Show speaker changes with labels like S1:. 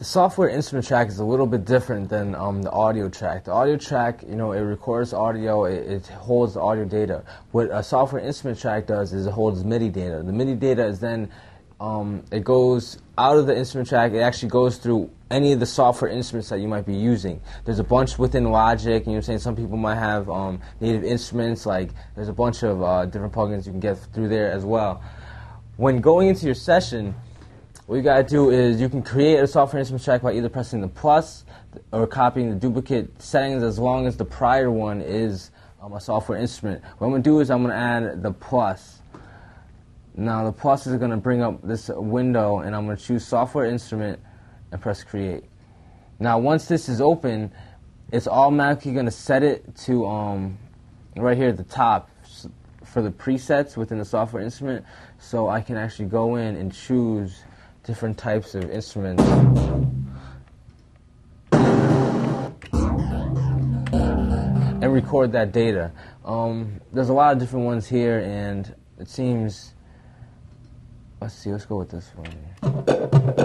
S1: the software instrument track is a little bit different than um, the audio track. The audio track, you know, it records audio, it, it holds the audio data. What a software instrument track does is it holds MIDI data. The MIDI data is then um, it goes out of the instrument track. It actually goes through any of the software instruments that you might be using. There's a bunch within Logic. You know, I'm saying some people might have um, native instruments. Like there's a bunch of uh, different plugins you can get through there as well. When going into your session, what you gotta do is you can create a software instrument track by either pressing the plus or copying the duplicate settings as long as the prior one is um, a software instrument. What I'm gonna do is I'm gonna add the plus. Now the plus is to bring up this window and I'm to choose software instrument and press create. Now once this is open, it's automatically to set it to um, right here at the top for the presets within the software instrument so I can actually go in and choose different types of instruments. And record that data. Um, there's a lot of different ones here, and it seems Let's see, let's go with this one.